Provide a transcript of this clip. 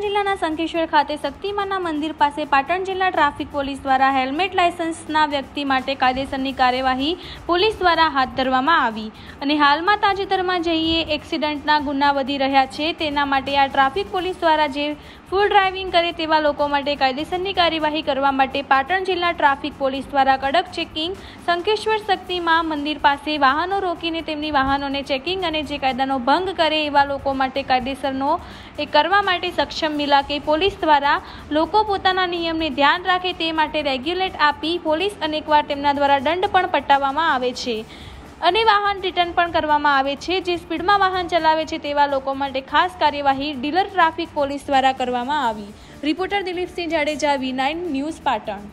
જિલ્લાના શંખેશ્વર ખાતે શક્તિમાના મંદિર પાસે પાટણ જિલ્લા ટ્રાફિક પોલીસ દ્વારા હેલ્મેટ લાયસન્સના વ્યક્તિ માટે કાયદેસરની કાર્યવાહી પોલીસ દ્વારા હાથ ધરવામાં આવી. અને હાલમાં તાજેતરમાં જઈએ એક્સિડન્ટના ગુના વધી રહ્યા છે, તેના માટે આ ટ્રાફિક પોલીસ દ્વારા જે ફૂલ ડ્રાઇવિંગ કરે તેવા લોકો માટે કાયદેસરની કાર્યવાહી કરવા માટે પાટણ જિલ્લા ટ્રાફિક પોલીસ દ્વારા કડક ચેકિંગ શંખેશ્વર શક્તિમાં મંદિર પાસે વાહનો રોકીને તેમની વાહનોને ચેકિંગ અને જે કાયદાનો ભંગ કરે એવા લોકો માટે કાયદેસરનો એ કરવા માટે સક્ષમ મિલા કે પોલીસ દ્વારા લોકો પોતાના નિયમને ધ્યાન રાખે તે માટે રેગ્યુલેટ આપી પોલીસ અનેકવાર તેમના દ્વારા દંડ પણ પટાવવામાં આવે છે. અને વાહન રિટર્ન પણ કરવામાં આવે છે. જે સ્પીડમાં વાહન ચલાવે છે તેવા લોકો માટે ખાસ કાર્યવાહી ડીલર ટ્રાફિક પોલીસ દ્વારા કરવામાં આવી. Reporter Dilipsinh Jadeja V nine news Patan.